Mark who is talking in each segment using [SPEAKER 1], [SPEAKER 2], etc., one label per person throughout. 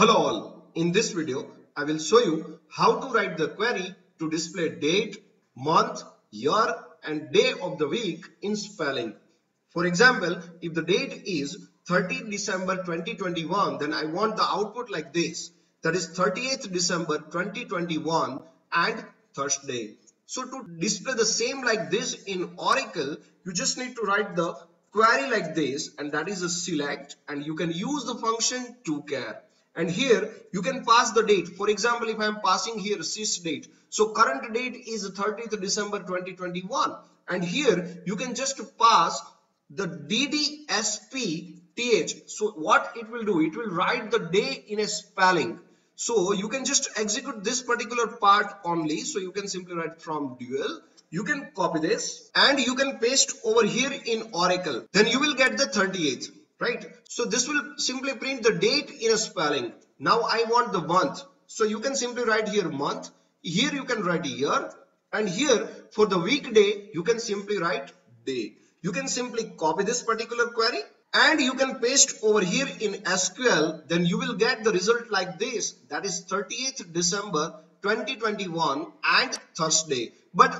[SPEAKER 1] Hello all, in this video I will show you how to write the query to display date, month, year and day of the week in spelling. For example, if the date is 30 December 2021 then I want the output like this that is 30th December 2021 and Thursday. So to display the same like this in Oracle you just need to write the query like this and that is a select and you can use the function toChar and here you can pass the date. For example if i am passing here sys date. So current date is 30th december 2021 and here you can just pass the ddspth so what it will do it will write the day in a spelling. So you can just execute this particular part only. So you can simply write from dual. You can copy this. And you can paste over here in Oracle. Then you will get the 38th, right? So this will simply print the date in a spelling. Now I want the month. So you can simply write here month. Here you can write year and here for the weekday you can simply write day. You can simply copy this particular query and you can paste over here in SQL then you will get the result like this that is 30th December 2021 and Thursday but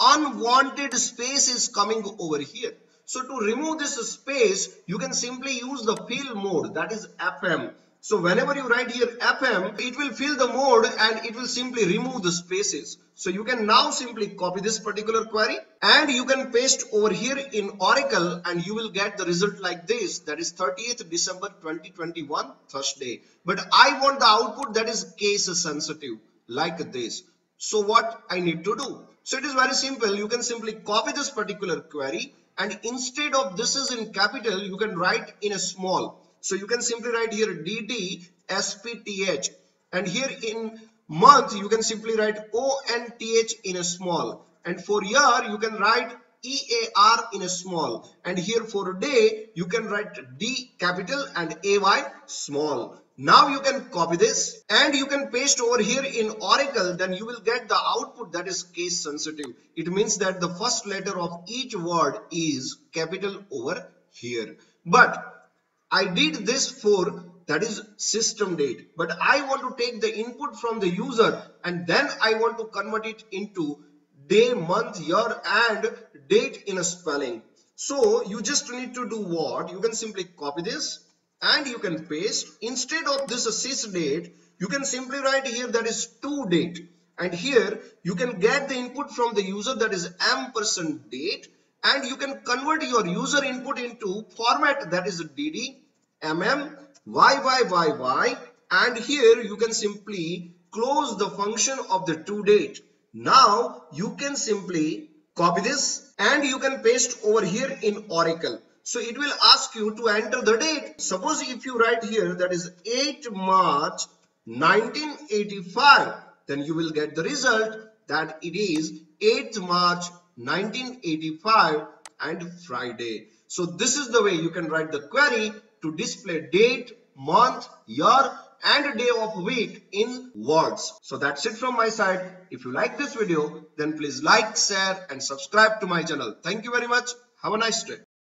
[SPEAKER 1] unwanted space is coming over here. So to remove this space, you can simply use the fill mode that is FM. So whenever you write here FM, it will fill the mode and it will simply remove the spaces. So you can now simply copy this particular query and you can paste over here in Oracle and you will get the result like this that is 30th December 2021 Thursday. But I want the output that is case sensitive like this. So what I need to do? So it is very simple. You can simply copy this particular query and instead of this is in capital, you can write in a small. So you can simply write here DD SPTH and here in month you can simply write ONTH in a small and for year you can write EAR in a small and here for day you can write D capital and AY small. Now you can copy this and you can paste over here in Oracle then you will get the output that is case sensitive. It means that the first letter of each word is capital over here. But I did this for that is system date but I want to take the input from the user and then I want to convert it into day, month, year and date in a spelling. So you just need to do what? You can simply copy this and you can paste instead of this sys date you can simply write here that is to date. And here you can get the input from the user that is ampersand date. And you can convert your user input into format that is dd mm yyyy and here you can simply close the function of the to date. Now you can simply copy this and you can paste over here in oracle so it will ask you to enter the date. Suppose if you write here that is 8 March 1985 then you will get the result that it is 8 March 1985 and Friday. So this is the way you can write the query to display date, month, year and day of week in words. So that's it from my side. If you like this video then please like, share and subscribe to my channel. Thank you very much. Have a nice day.